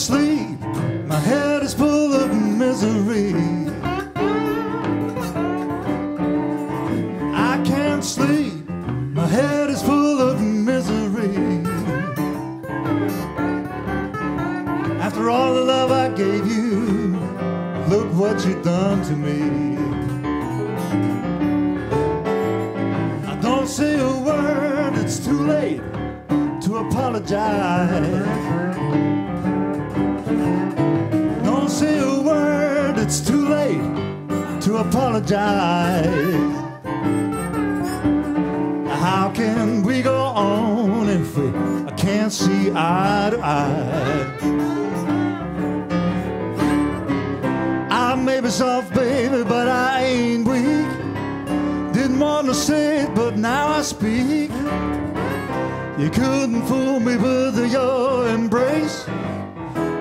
sleep. My head is full of misery. I can't sleep. My head is full of misery. After all the love I gave you, look what you've done to me. I don't say a word, it's too late to apologize. Apologize. How can we go on if we can't see eye to eye? I may be soft, baby, but I ain't weak. Didn't want to say it, but now I speak. You couldn't fool me with your embrace.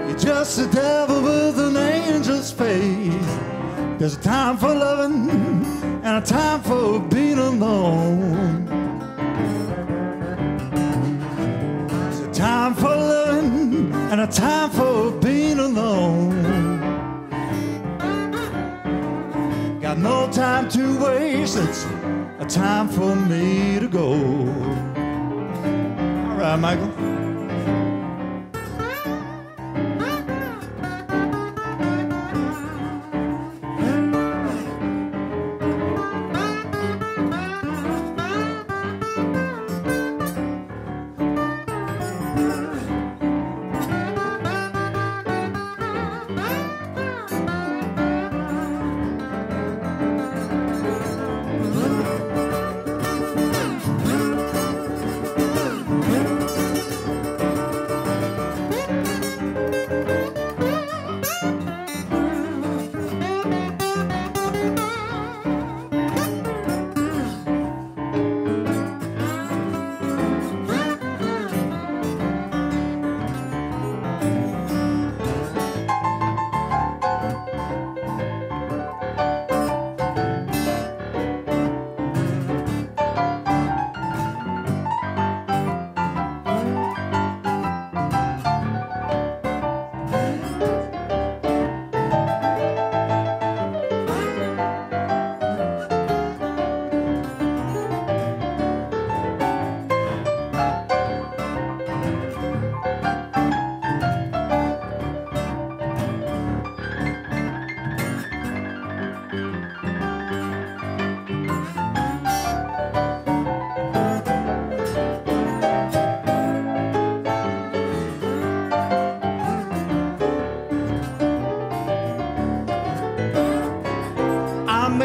You're just a devil with an. There's a time for loving and a time for being alone. There's a time for loving and a time for being alone. Got no time to waste, it's a time for me to go. All right, Michael.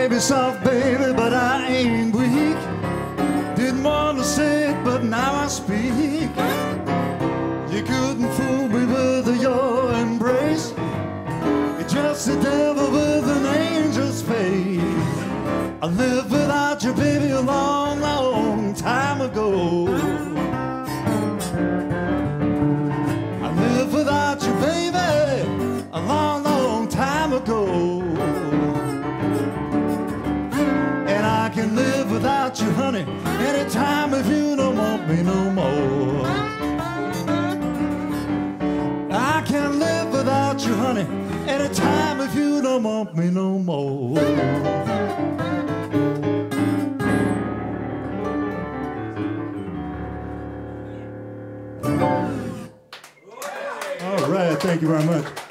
Be soft, baby, but I ain't weak. Didn't want to say it, but now I speak. You couldn't fool me with your embrace. You're just a devil with an angel's face. I lived without you, baby, a long, long time ago. I lived without you, baby, a long, long time ago. Honey, anytime if you don't want me no more. I can't live without you, honey, anytime if you don't want me no more. All right, thank you very much.